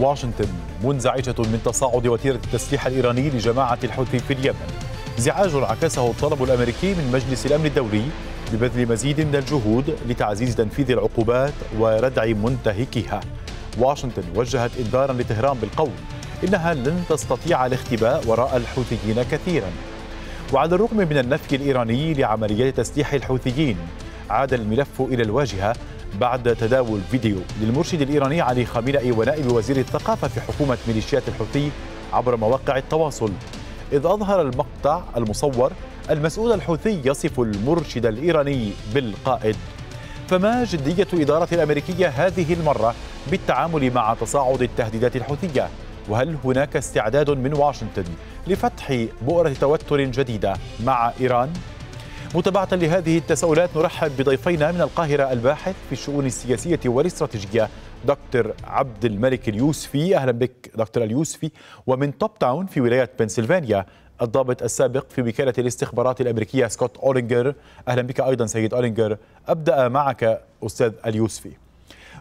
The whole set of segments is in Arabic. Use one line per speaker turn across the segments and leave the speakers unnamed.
واشنطن منزعجة من تصاعد وتيرة التسليح الإيراني لجماعة الحوثي في اليمن. انزعاج عكسه الطلب الأمريكي من مجلس الأمن الدولي ببذل مزيد من الجهود لتعزيز تنفيذ العقوبات وردع منتهكيها واشنطن وجهت إنذارا لطهران بالقول إنها لن تستطيع الاختباء وراء الحوثيين كثيرا. وعلى الرغم من النفي الإيراني لعمليات تسليح الحوثيين عاد الملف إلى الواجهة بعد تداول فيديو للمرشد الإيراني علي خامنئي ونائب وزير الثقافة في حكومة ميليشيات الحوثي عبر مواقع التواصل. إذ أظهر المقطع المصور المسؤول الحوثي يصف المرشد الإيراني بالقائد. فما جدية الإدارة الأمريكية هذه المرة بالتعامل مع تصاعد التهديدات الحوثية؟ وهل هناك استعداد من واشنطن لفتح بؤرة توتر جديدة مع إيران؟ متابعة لهذه التساؤلات نرحب بضيفينا من القاهرة الباحث في الشؤون السياسية والاستراتيجية دكتور عبد الملك اليوسفي. أهلا بك دكتور اليوسفي. ومن توب تاون في ولاية بنسلفانيا الضابط السابق في وكالة الاستخبارات الأمريكية سكوت أولينجر. أهلا بك أيضا سيد أولينجر. أبدأ معك أستاذ اليوسفي.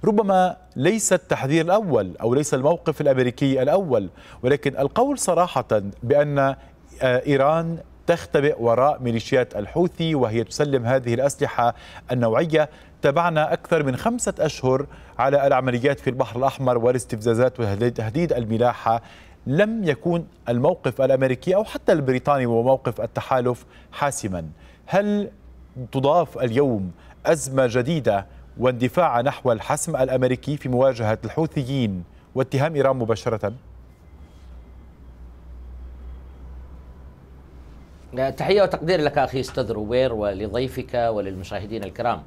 ربما ليس التحذير الأول أو ليس الموقف الأمريكي الأول ولكن القول صراحة بأن إيران تختبئ وراء ميليشيات الحوثي وهي تسلم هذه الأسلحة النوعية. تابعنا أكثر من خمسة أشهر على العمليات في البحر الأحمر والاستفزازات وتهديد الملاحة. لم يكون الموقف الأمريكي أو حتى البريطاني وموقف التحالف حاسما. هل تضاف اليوم أزمة جديدة واندفاع نحو الحسم الأمريكي في مواجهة الحوثيين واتهام إيران مباشرة؟
تحية وتقدير لك أخي أستاذ روبير ولضيفك وللمشاهدين الكرام.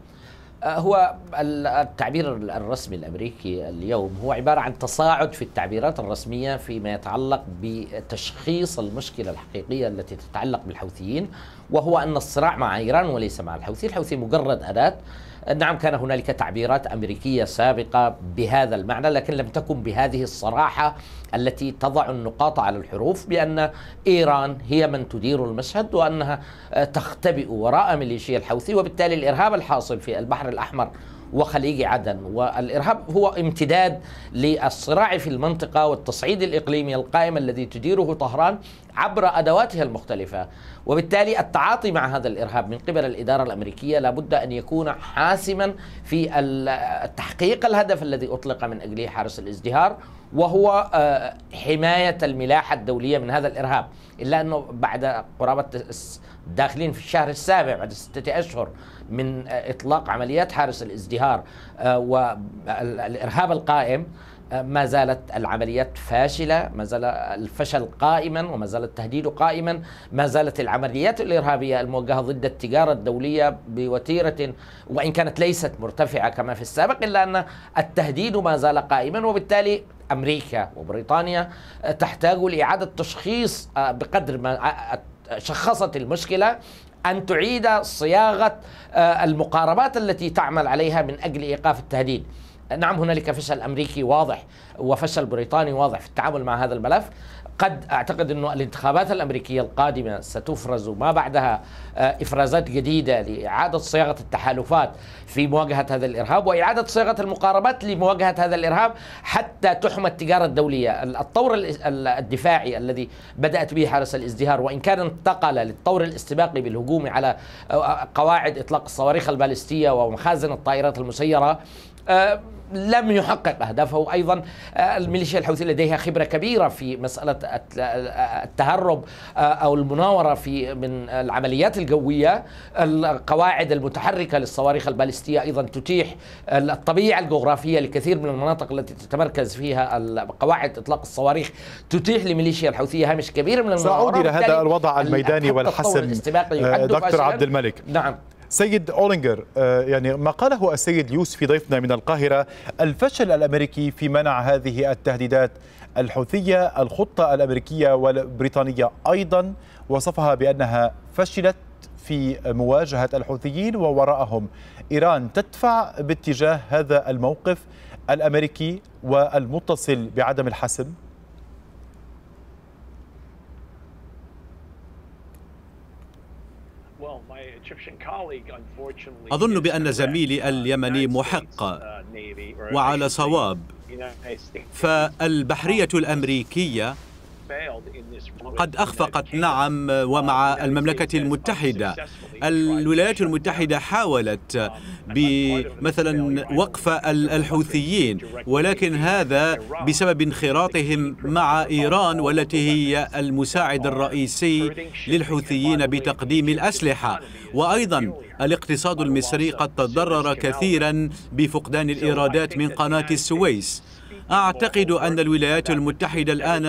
هو التعبير الرسمي الأمريكي اليوم هو عبارة عن تصاعد في التعبيرات الرسمية فيما يتعلق بتشخيص المشكلة الحقيقية التي تتعلق بالحوثيين وهو أن الصراع مع إيران وليس مع الحوثي، الحوثي مجرد أداة نعم كان هنالك تعبيرات أمريكية سابقة بهذا المعنى لكن لم تكن بهذه الصراحة التي تضع النقاط على الحروف بأن إيران هي من تدير المشهد وأنها تختبئ وراء ميليشيا الحوثي وبالتالي الإرهاب الحاصل في البحر الأحمر وخليج عدن. والإرهاب هو امتداد للصراع في المنطقة والتصعيد الإقليمي القائم الذي تديره طهران عبر أدواتها المختلفة. وبالتالي التعاطي مع هذا الإرهاب من قبل الإدارة الأمريكية لابد أن يكون حاسما في تحقيق الهدف الذي أطلق من اجله حرس الازدهار. وهو حماية الملاحة الدولية من هذا الإرهاب. إلا أنه بعد قرابة داخلين في الشهر السابع بعد ستة أشهر من إطلاق عمليات حارس الازدهار والإرهاب القائم ما زالت العمليات فاشلة ما زال الفشل قائما وما زال التهديد قائما ما زالت العمليات الإرهابية الموجهة ضد التجارة الدولية بوتيرة وإن كانت ليست مرتفعة كما في السابق إلا أن التهديد ما زال قائما وبالتالي أمريكا وبريطانيا تحتاج لإعادة تشخيص بقدر ما شخصت المشكلة أن تعيد صياغة المقاربات التي تعمل عليها من أجل إيقاف التهديد. نعم هنالك فشل أمريكي واضح وفشل بريطاني واضح في التعامل مع هذا الملف قد أعتقد أنه الانتخابات الأمريكية القادمة ستفرز ما بعدها إفرازات جديدة لإعادة صياغة التحالفات في مواجهة هذا الإرهاب وإعادة صياغة المقاربات لمواجهة هذا الإرهاب حتى تحمى التجارة الدولية، الطور الدفاعي الذي بدأت به حرس الازدهار وإن كان انتقل للطور الاستباقي بالهجوم على قواعد إطلاق الصواريخ البالستية ومخازن الطائرات المسيرة لم يحقق أهدافه. أيضا الميليشيا الحوثية لديها خبرة كبيرة في مسألة التهرب أو المناورة في من العمليات الجوية. القواعد المتحركة للصواريخ البالستية أيضا تتيح الطبيعة الجغرافية لكثير من المناطق التي تتمركز فيها. قواعد إطلاق الصواريخ تتيح لميليشيا الحوثية هامش كبير من
المناورة. سأعود إلى هذا الوضع الميداني والحسم دكتور عبد الملك.
نعم.
سيد أولينجر يعني ما قاله السيد يوسفي ضيفنا من القاهرة الفشل الأمريكي في منع هذه التهديدات الحوثية الخطة الأمريكية والبريطانية أيضا وصفها بأنها فشلت في مواجهة الحوثيين ووراءهم. إيران تدفع باتجاه هذا الموقف الأمريكي والمتصل بعدم الحسم.
أظن بأن زميلي اليمني محق وعلى صواب. فالبحرية الأمريكية قد أخفقت نعم ومع المملكة المتحدة. الولايات المتحدة حاولت بمثلا وقف الحوثيين ولكن هذا بسبب انخراطهم مع إيران والتي هي المساعد الرئيسي للحوثيين بتقديم الأسلحة. وأيضا الاقتصاد المصري قد تضرر كثيرا بفقدان الإيرادات من قناة السويس. أعتقد أن الولايات المتحدة الآن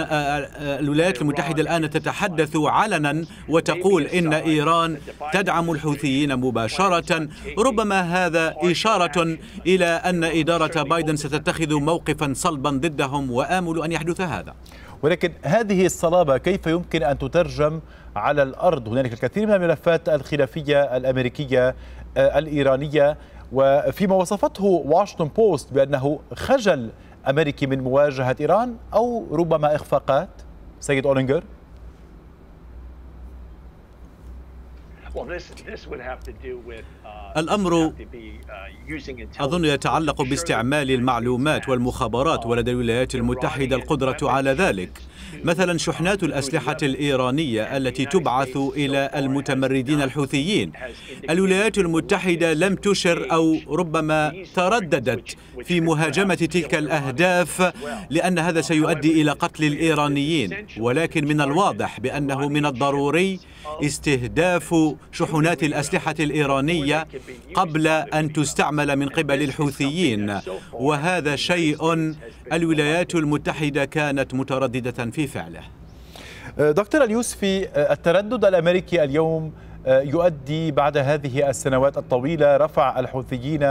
الولايات المتحدة الآن تتحدث علنا وتقول إن إيران تدعم الحوثيين مباشرة. ربما هذا إشارة إلى أن إدارة بايدن ستتخذ موقفا صلبا ضدهم وآمل أن يحدث هذا.
ولكن هذه الصلابة كيف يمكن أن تترجم على الأرض؟ هنالك الكثير من الملفات الخلافية الأمريكية الإيرانية. وفيما وصفته واشنطن بوست بأنه خجل أمريكي من مواجهة إيران أو ربما إخفاقات؟ سيد أولينجر
الأمر أظن يتعلق باستعمال المعلومات والمخابرات ولدى الولايات المتحدة القدرة على ذلك. مثلا شحنات الأسلحة الإيرانية التي تبعث إلى المتمردين الحوثيين. الولايات المتحدة لم تشر أو ربما ترددت في مهاجمة تلك الأهداف لأن هذا سيؤدي إلى قتل الإيرانيين. ولكن من الواضح بأنه من الضروري استهداف شحنات الأسلحة الإيرانية قبل أن تستعمل من قبل الحوثيين. وهذا شيء الولايات المتحدة كانت مترددة في فعله.
دكتور اليوسفي التردد الأمريكي اليوم يؤدي بعد هذه السنوات الطويلة رفع الحوثيين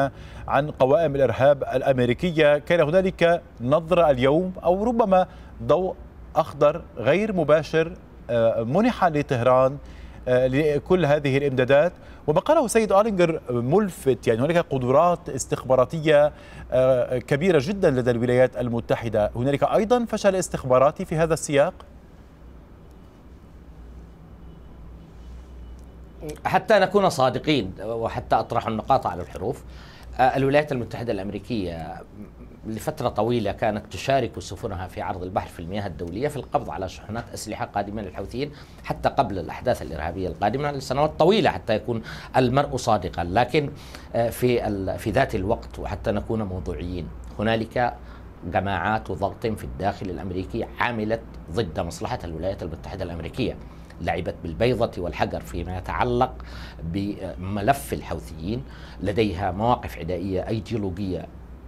عن قوائم الإرهاب الأمريكية. كان هنالك نظرة اليوم أو ربما ضوء أخضر غير مباشر منح لطهران لكل هذه الإمدادات. وما قاله سيد آلينجر ملفت يعني هناك قدرات استخباراتية كبيرة جدا لدى الولايات المتحدة. هنالك أيضا فشل استخباراتي في هذا السياق؟
حتى نكون صادقين وحتى أطرح النقاط على الحروف الولايات المتحدة الأمريكية لفترة طويلة كانت تشارك سفنها في عرض البحر في المياه الدولية في القبض على شحنات أسلحة قادمة للحوثيين حتى قبل الأحداث الإرهابية القادمة لسنوات طويلة حتى يكون المرء صادقا. لكن في في ذات الوقت وحتى نكون موضوعيين هنالك جماعات وضغط في الداخل الأمريكي عملت ضد مصلحة الولايات المتحدة الأمريكية. لعبت بالبيضة والحجر فيما يتعلق بملف الحوثيين لديها مواقف عدائية أيديولوجية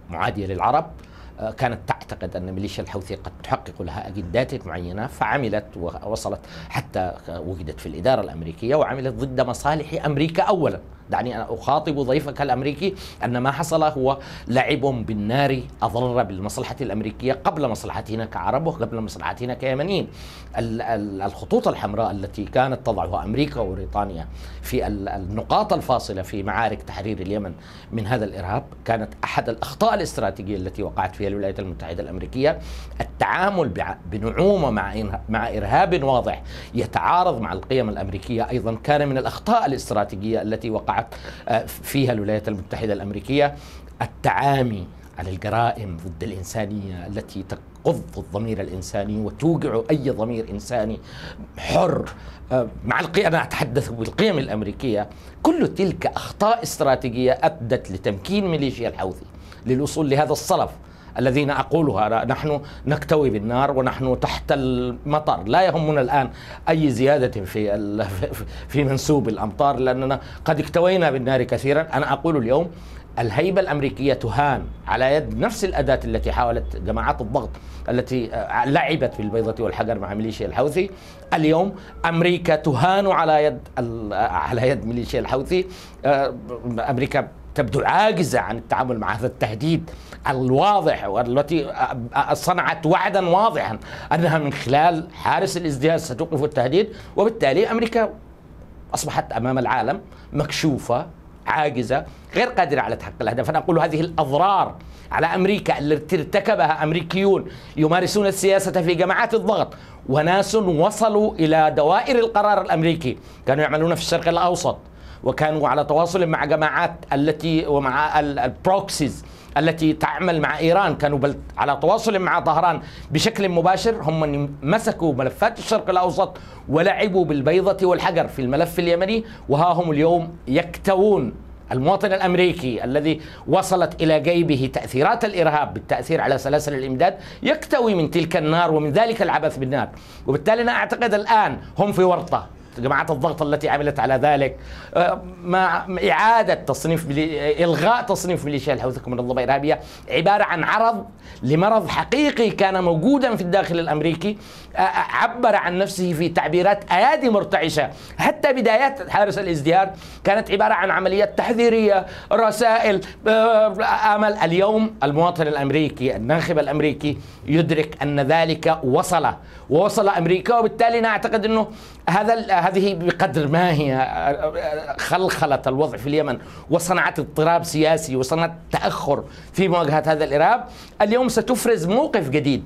معادية للعرب كانت تعتقد أن ميليشيا الحوثي قد تحقق لها أجندات معينة فعملت ووصلت حتى وجدت في الإدارة الأمريكية وعملت ضد مصالح أمريكا أولا. دعني أنا أخاطب ضيفك الأمريكي أن ما حصل هو لعب بالنار أضر بالمصلحة الأمريكية قبل مصلحتنا كعرب وقبل مصلحتنا كيمنيين. الخطوط الحمراء التي كانت تضعها أمريكا وبريطانيا في النقاط الفاصلة في معارك تحرير اليمن من هذا الإرهاب كانت أحد الأخطاء الاستراتيجية التي وقعت فيها الولايات المتحدة الأمريكية. التعامل بنعومة مع إرهاب واضح يتعارض مع القيم الأمريكية أيضا كان من الأخطاء الاستراتيجية التي وقعت فيها الولايات المتحدة الأمريكية التعامي على الجرائم ضد الإنسانية التي تقض الضمير الإنساني وتوقع أي ضمير إنساني حر. مع القيم أنا أتحدث بالقيم الأمريكية كل تلك أخطاء استراتيجية أدت لتمكين ميليشيا الحوثي للوصول لهذا الصلف. الذين أقولها نحن نكتوي بالنار ونحن تحت المطر. لا يهمنا الآن أي زيادة في في منسوب الأمطار لأننا قد اكتوينا بالنار كثيرا. أنا أقول اليوم الهيبة الأمريكية تهان على يد نفس الأداة التي حاولت جماعات الضغط التي لعبت في البيضة والحجر مع ميليشيا الحوثي. اليوم أمريكا تهان على يد على يد ميليشيا الحوثي. أمريكا تبدو عاجزة عن التعامل مع هذا التهديد الواضح والتي صنعت وعدا واضحا أنها من خلال حارس الازدياد ستوقف التهديد وبالتالي أمريكا أصبحت أمام العالم مكشوفة عاجزة غير قادرة على تحقيق الأهداف. أنا أقول هذه الأضرار على أمريكا التي ارتكبها أمريكيون يمارسون السياسة في جماعات الضغط وناس وصلوا إلى دوائر القرار الأمريكي. كانوا يعملون في الشرق الأوسط. وكانوا على تواصل مع جماعات التي ومع البروكسيز التي تعمل مع إيران. كانوا بل على تواصل مع طهران بشكل مباشر. هم من مسكوا ملفات الشرق الأوسط ولعبوا بالبيضة والحجر في الملف اليمني. وها هم اليوم يكتوون المواطن الأمريكي الذي وصلت إلى جيبه تأثيرات الإرهاب بالتأثير على سلاسل الإمداد يكتوي من تلك النار ومن ذلك العبث بالنار. وبالتالي أنا أعتقد الآن هم في ورطة. جماعات الضغط التي عملت على ذلك. آه، مع إعادة تصنيف إلغاء تصنيف ميليشيا الحوثي كمنظمة إرهابية عبارة عن عرض لمرض حقيقي كان موجودا في الداخل الأمريكي آه، عبر عن نفسه في تعبيرات أيادي مرتعشة. حتى بدايات حارس الازدهار كانت عبارة عن عمليات تحذيرية رسائل آمل. اليوم المواطن الأمريكي الناخب الأمريكي يدرك أن ذلك وصل ووصل أمريكا وبالتالي نعتقد أنه هذا هذه بقدر ما هي خلخلت الوضع في اليمن وصنعت اضطراب سياسي وصنعت تأخر في مواجهة هذا الإرهاب. اليوم ستفرز موقف جديد.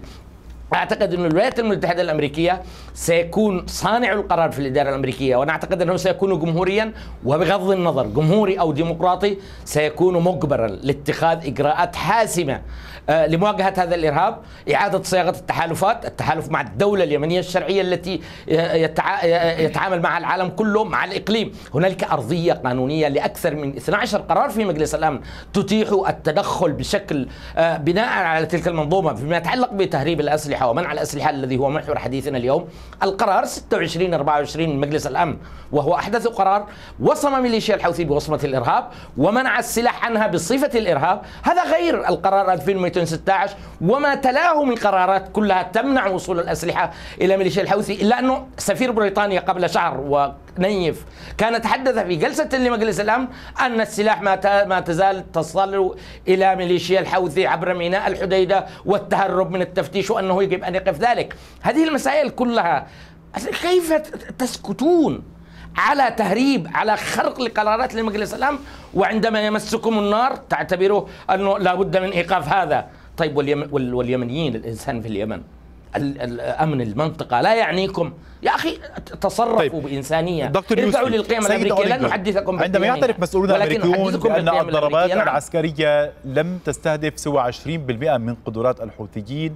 أعتقد ان الولايات المتحدة الأمريكية سيكون صانع القرار في الإدارة الأمريكية وأنا أعتقد انه سيكون جمهوريا وبغض النظر جمهوري أو ديمقراطي سيكون مجبرا لاتخاذ إجراءات حاسمة آه، لمواجهة هذا الإرهاب، إعادة صياغة التحالفات، التحالف مع الدولة اليمنية الشرعية التي آه، يتعامل معها العالم كله مع الإقليم، هنالك أرضية قانونية لأكثر من 12 قرار في مجلس الأمن تتيح التدخل بشكل آه، بناء على تلك المنظومة فيما يتعلق بتهريب الأسلحة. ومنع الاسلحه الذي هو محور حديثنا اليوم، القرار 26 24 من مجلس الأمن وهو أحدث قرار وصم ميليشيا الحوثي بوصمة الإرهاب ومنع السلاح عنها بصفة الإرهاب، هذا غير القرار 2200 2016 وما تلاه من قرارات كلها تمنع وصول الأسلحة إلى ميليشيا الحوثي إلا أنه سفير بريطانيا قبل شهر ونيف كان تحدث في جلسة لمجلس الأمن أن السلاح ما ما تزال تصل إلى ميليشيا الحوثي عبر ميناء الحديدة والتهرب من التفتيش وأنه يجب أن يقف ذلك. هذه المسائل كلها كيف تسكتون على تهريب على خرق لقرارات لمجلس الأمن؟ وعندما يمسكم النار تعتبروا أنه لابد من إيقاف هذا. طيب واليمنيين الإنسان في اليمن؟ الامن المنطقة. لا يعنيكم. يا أخي تصرفوا طيب. بإنسانية.
دكتور ارجعوا
للقيم الأمريكية. لن نحدثكم
عندما يعترف مسؤولون أمريكيون بأن الضربات العسكرية لم تستهدف سوى 20% من قدرات الحوثيين.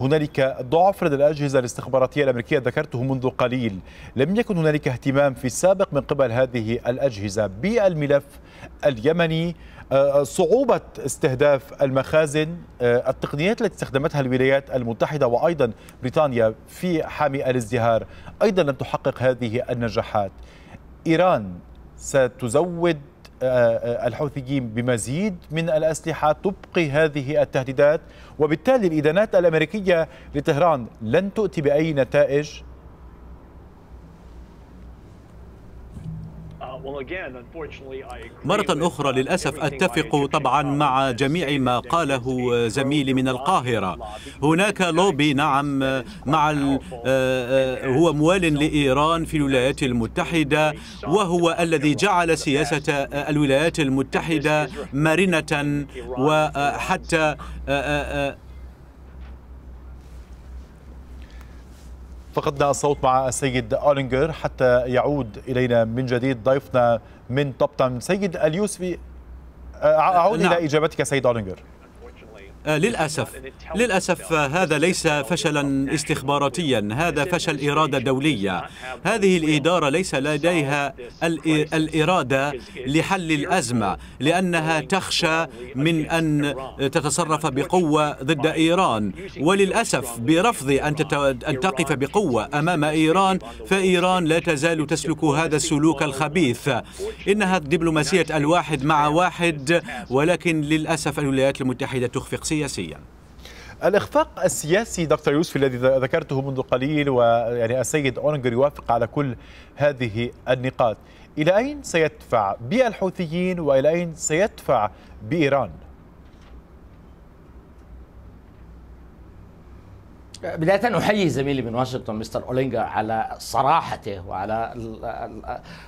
هنالك ضعف لدى الأجهزة الاستخباراتية الأمريكية ذكرته منذ قليل. لم يكن هنالك اهتمام في السابق من قبل هذه الأجهزة بالملف اليمني. صعوبة استهداف المخازن آه، التقنيات التي استخدمتها الولايات المتحدة وأيضا بريطانيا في حامي الازدهار أيضا لم تحقق هذه النجاحات. إيران ستزود آه، الحوثيين بمزيد من الأسلحة تبقي هذه التهديدات وبالتالي الإدانات الأمريكية لطهران لن تؤتي بأي نتائج.
مرة أخرى للأسف أتفق طبعا مع جميع ما قاله زميلي من القاهرة. هناك لوبي نعم مع آه، آه، هو موال لإيران في الولايات المتحدة وهو الذي جعل سياسة الولايات المتحدة مرنة وحتى
فقدنا الصوت مع السيد أولينجر حتى يعود إلينا من جديد ضيفنا من طبطن سيد اليوسفي أعود نعم. إلى إجابتك سيد أولينجر
للأسف. للأسف هذا ليس فشلا استخباراتيا هذا فشل إرادة دولية. هذه الإدارة ليس لديها الإرادة لحل الأزمة لأنها تخشى من أن تتصرف بقوة ضد إيران. وللأسف برفض أن, أن تقف بقوة أمام إيران فإيران لا تزال تسلك هذا السلوك الخبيث. إنها دبلوماسية الواحد مع واحد ولكن للأسف الولايات المتحدة تخفق سياسيا
الإخفاق السياسي دكتور يوسف الذي ذكرته منذ قليل ويعني السيد أونجر يوافق على كل هذه النقاط إلى أين سيدفع بالحوثيين وإلى أين سيدفع بإيران؟
بداية أحيي زميلي من واشنطن مستر أولينجا على صراحته وعلى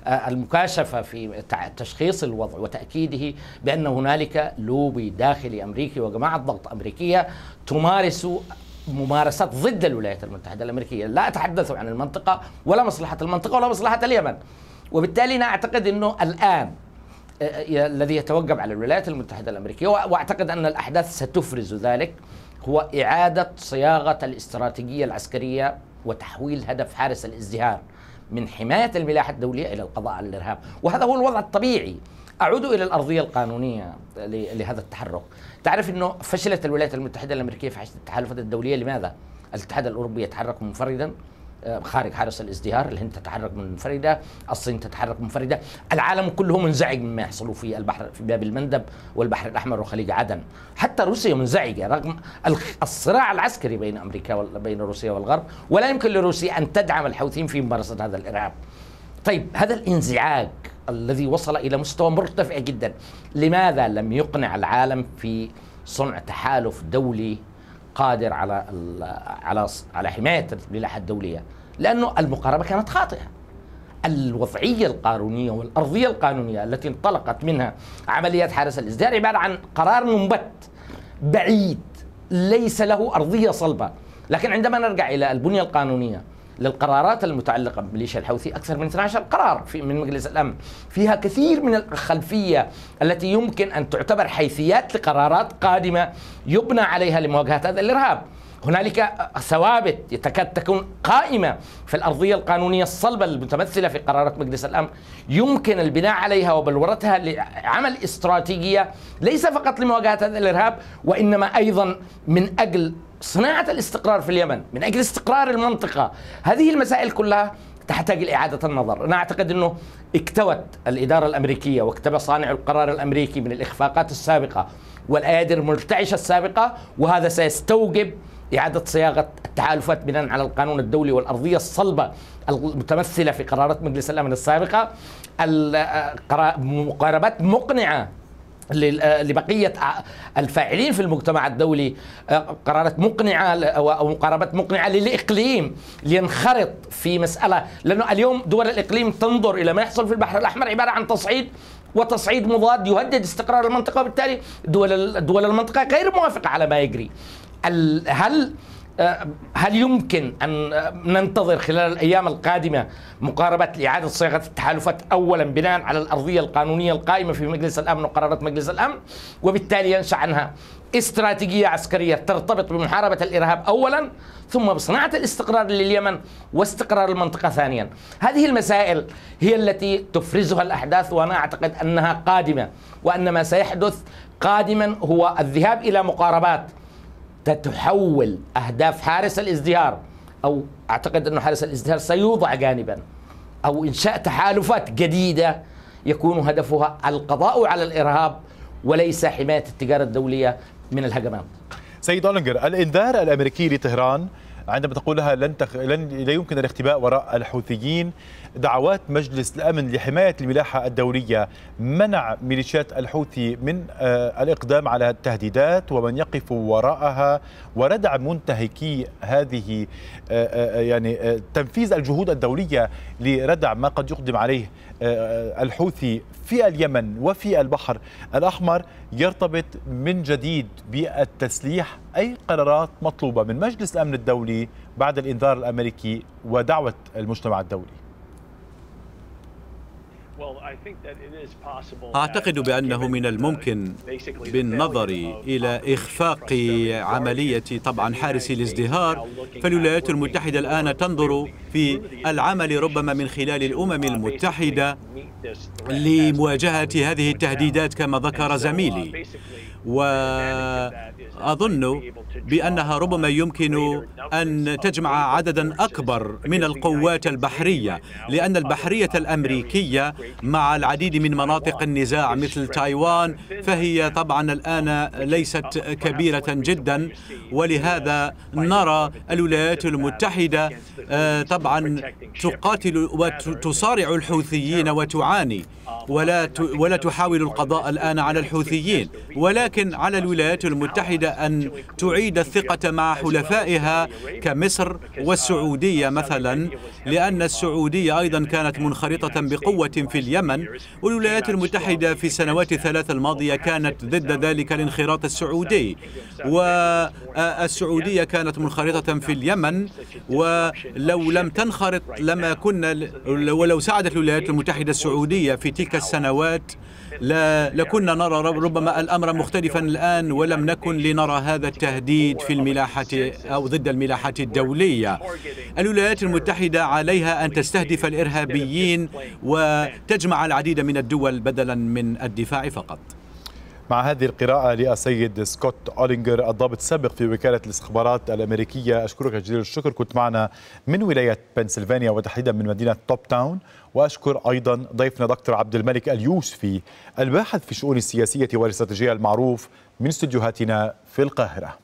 المكاشفة في تشخيص الوضع وتأكيده بأن هنالك لوبي داخلي أمريكي وجماعة ضغط أمريكية تمارس ممارسات ضد الولايات المتحدة الأمريكية. لا أتحدث عن المنطقة ولا مصلحة المنطقة ولا مصلحة اليمن. وبالتالي أنا أعتقد أنه الآن آه، الذي يتوقف على الولايات المتحدة الأمريكية وأعتقد أن الأحداث ستفرز ذلك. هو إعادة صياغة الاستراتيجية العسكرية وتحويل هدف حارس الازدهار من حماية الملاحة الدولية إلى القضاء على الإرهاب. وهذا هو الوضع الطبيعي. أعود إلى الأرضية القانونية لهذا التحرك. تعرف أنه فشلت الولايات المتحدة الأمريكية في حشد التحالفات الدولية. لماذا؟ الاتحاد الأوروبي يتحرك منفردا. خارج حارس الازدهار الهند تتحرك منفردة الصين تتحرك منفردة العالم كله منزعج مما يحصل في البحر في باب المندب والبحر الأحمر وخليج عدن. حتى روسيا منزعجة رغم الصراع العسكري بين أمريكا بين روسيا والغرب ولا يمكن لروسيا أن تدعم الحوثيين في ممارسة هذا الإرهاب. طيب هذا الانزعاج الذي وصل إلى مستوى مرتفع جدا. لماذا لم يقنع العالم في صنع تحالف دولي قادر على على على حماية الملاحه الدولية لأنه المقاربة كانت خاطئة. الوضعية القانونية والأرضية القانونية التي انطلقت منها عمليات حارس الازدهار عبارة عن قرار منبت بعيد ليس له أرضية صلبة. لكن عندما نرجع إلى البنية القانونية للقرارات المتعلقة بميليشيا الحوثي أكثر من 12 قرار في من مجلس الأمن. فيها كثير من الخلفية التي يمكن أن تعتبر حيثيات لقرارات قادمة يبنى عليها لمواجهة هذا الإرهاب. هنالك ثوابت تكاد تكون قائمة في الأرضية القانونية الصلبة المتمثلة في قرارات مجلس الأمن. يمكن البناء عليها وبلورتها لعمل استراتيجية ليس فقط لمواجهة هذا الإرهاب وإنما أيضا من أجل صناعة الاستقرار في اليمن من أجل استقرار المنطقة. هذه المسائل كلها تحتاج لإعادة النظر. أنا أعتقد أنه اكتوت الإدارة الأمريكية واكتب صانع القرار الأمريكي من الإخفاقات السابقة والأيادي المرتعشة السابقة وهذا سيستوجب إعادة صياغة التحالفات بناء على القانون الدولي والأرضية الصلبة المتمثلة في قرارات مجلس الأمن السابقة. مقاربات مقنعة لبقية الفاعلين في المجتمع الدولي. قرارات مقنعة أو مقاربات مقنعة للإقليم لينخرط في مسألة. لأنه اليوم دول الإقليم تنظر إلى ما يحصل في البحر الأحمر عبارة عن تصعيد وتصعيد مضاد يهدد استقرار المنطقة. وبالتالي دول دول المنطقة غير موافقة على ما يجري. هل آه، هل يمكن أن ننتظر خلال الأيام القادمة مقاربة لإعادة صياغة التحالفات اولا بناء على الأرضية القانونية القائمة في مجلس الأمن وقرارات مجلس الأمن وبالتالي ينشأ عنها استراتيجية عسكرية ترتبط بمحاربة الإرهاب اولا ثم بصناعة الاستقرار لليمن واستقرار المنطقة ثانيا. هذه المسائل هي التي تفرزها الأحداث وأنا أعتقد أنها قادمة وأن ما سيحدث قادما هو الذهاب إلى مقاربات تتحول أهداف حارس الازدهار أو أعتقد أنه حارس الازدهار سيوضع جانبا أو إنشاء تحالفات جديدة يكون هدفها القضاء على الإرهاب وليس حماية التجارة الدولية من الهجمات.
سيد أولنجر الإنذار الأمريكي لطهران عندما تقول لها لن, تخ... لن لا يمكن الاختباء وراء الحوثيين دعوات مجلس الأمن لحماية الملاحة الدولية منع ميليشيات الحوثي من آه، الإقدام على التهديدات ومن يقف وراءها وردع منتهكي هذه آه، آه، يعني تنفيذ الجهود الدولية لردع ما قد يقدم عليه الحوثي في اليمن وفي البحر الأحمر يرتبط من جديد بالتسليح أي قرارات مطلوبة من مجلس الأمن الدولي بعد الإنذار الأمريكي ودعوة المجتمع الدولي.
أعتقد بأنه من الممكن بالنظر إلى إخفاق عملية طبعا حارس الازدهار. فالولايات المتحدة الآن تنظر في العمل ربما من خلال الأمم المتحدة لمواجهة هذه التهديدات كما ذكر زميلي. وأظن بأنها ربما يمكن أن تجمع عددا أكبر من القوات البحرية لأن البحرية الأمريكية مع العديد من مناطق النزاع مثل تايوان فهي طبعا الآن ليست كبيرة جدا. ولهذا نرى الولايات المتحدة آه، طبعا تقاتل وتصارع الحوثيين وتعاني. تعاني ولا ولا تحاول القضاء الآن على الحوثيين. ولكن على الولايات المتحدة أن تعيد الثقة مع حلفائها كمصر والسعودية مثلا لأن السعودية أيضا كانت منخرطة بقوة في اليمن. والولايات المتحدة في السنوات الثلاث الماضية كانت ضد ذلك الانخراط السعودي. والسعودية كانت منخرطة في اليمن. ولو لم تنخرط لما كنا ولو ساعدت الولايات المتحدة السعودية في تلك السنوات لكنا نرى ربما الأمر مختلفا الآن ولم نكن لنرى هذا التهديد في الملاحة أو ضد الملاحة الدولية. الولايات المتحدة عليها أن تستهدف الإرهابيين وتجمع العديد من الدول بدلا من الدفاع فقط.
مع هذه القراءة للسيد سكوت أولينجر الضابط السابق في وكالة الاستخبارات الأمريكية أشكرك جزيل الشكر. كنت معنا من ولاية بنسلفانيا وتحديدا من مدينة توب تاون. وأشكر أيضا ضيفنا دكتور عبد الملك اليوسفي الباحث في الشؤون السياسية والاستراتيجية المعروف من استديوهاتنا في القاهرة.